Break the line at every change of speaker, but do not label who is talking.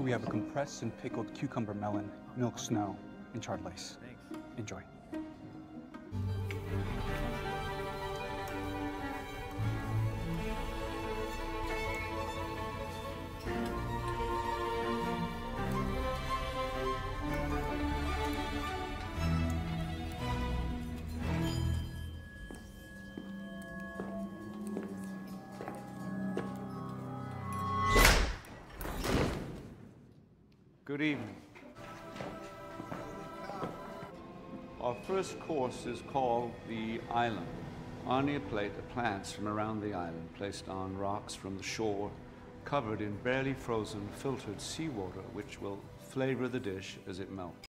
we have a compressed and pickled cucumber melon, milk snow, and charred lace. Enjoy.
Good evening. Our first course is called the island. On your plate are plants from around the island placed on rocks from the shore, covered in barely frozen filtered seawater, which will flavor the dish as it melts.